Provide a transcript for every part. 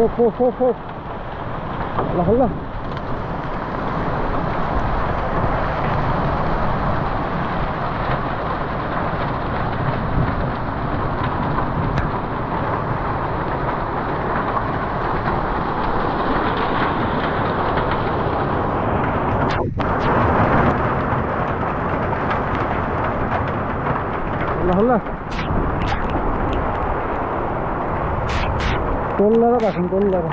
شوف شوف شوف شوف الله الله. الله الله. Dolulara bakın dolulara.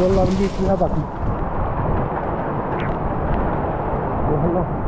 Doluların büyüklüğüne bakın. Allah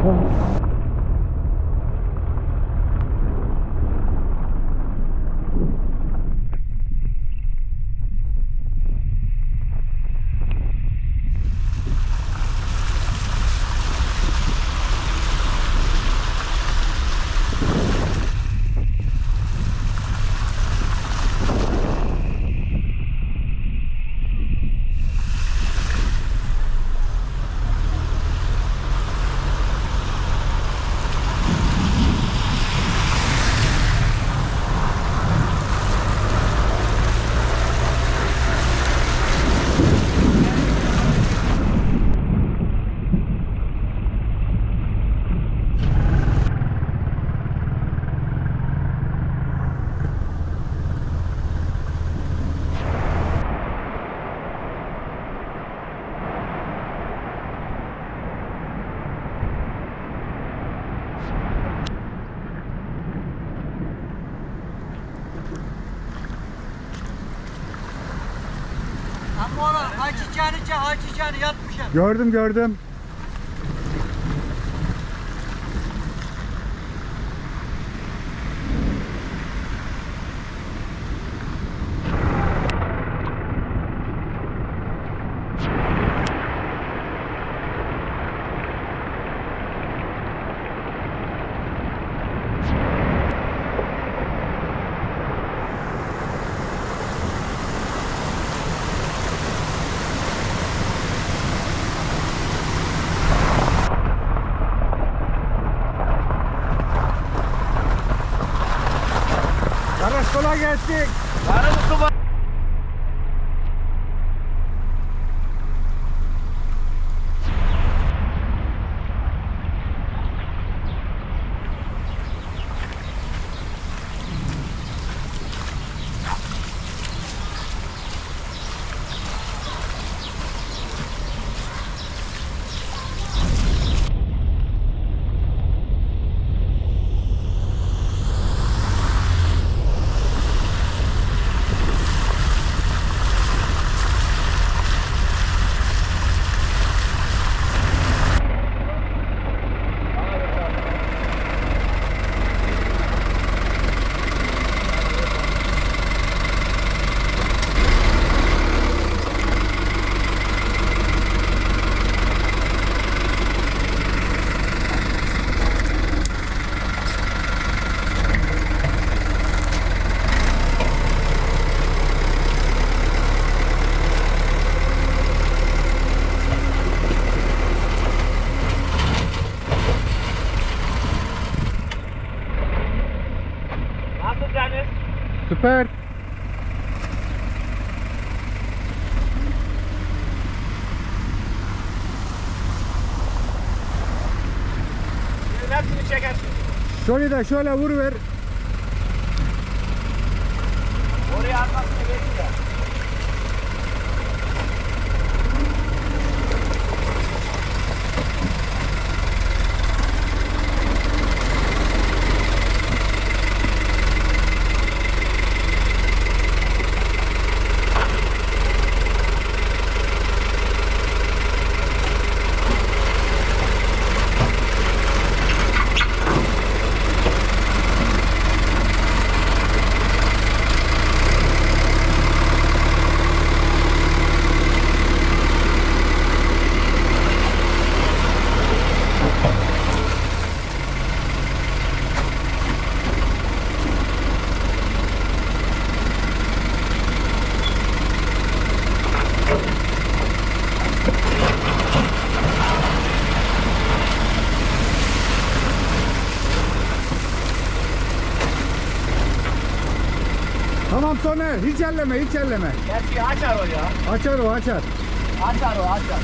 Sure. yatmış. Gördüm gördüm. Хорошо лагает, Барин, gelsin. Süper. Hepsini çekersin. Şöyle de şöyle vuruver. Oraya Tamam Soner hiç elleme hiç elleme. Gerçi açar o ya. Açar o açar. Açar o açar.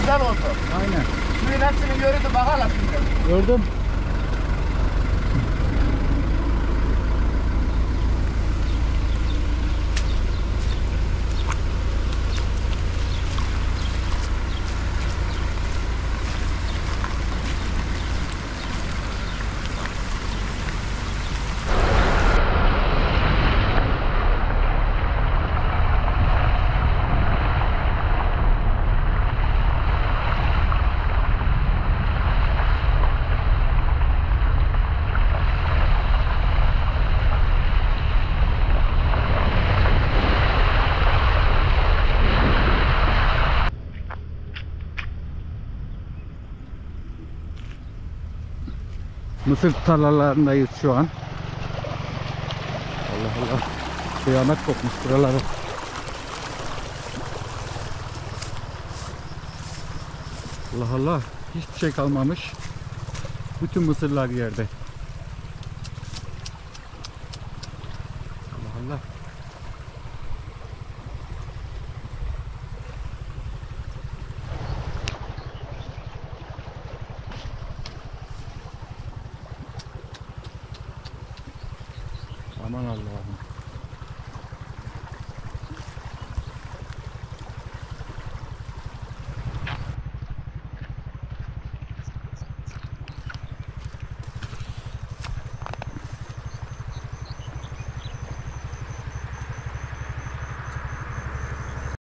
Güzel oldu. Aynen. Suyun hepsini görürdü bakalım şimdi. Gördüm. Mısır tarlalarındayız şu an. Allah Allah. Kıyamet kopmuş buraları. Allah Allah. Hiçbir şey kalmamış. Bütün mısırlar yerde. Allah Allah.